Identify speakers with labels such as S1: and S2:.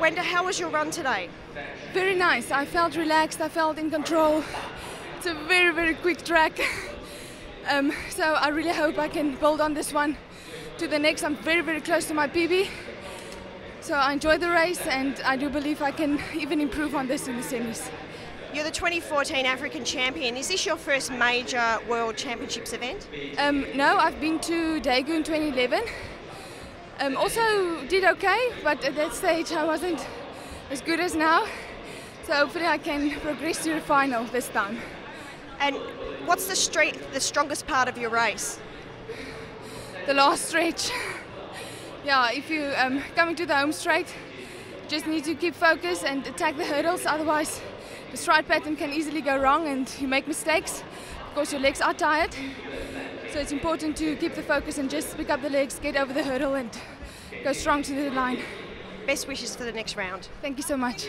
S1: Wanda, how was your run today?
S2: Very nice. I felt relaxed. I felt in control. It's a very, very quick track. Um, so I really hope I can build on this one to the next. I'm very, very close to my PB. So I enjoyed the race and I do believe I can even improve on this in the semis.
S1: You're the 2014 African champion. Is this your first major World Championships event?
S2: Um, no, I've been to Daegu in 2011. Um, also did okay, but at that stage I wasn't as good as now. So hopefully I can progress to the final this time.
S1: And what's the strength, the strongest part of your race?
S2: The last stretch. yeah, if you um, coming to the home straight, just need to keep focus and attack the hurdles. Otherwise, the stride pattern can easily go wrong and you make mistakes because your legs are tired. So it's important to keep the focus and just pick up the legs, get over the hurdle, and go strong to the line.
S1: Best wishes for the next round.
S2: Thank you so much.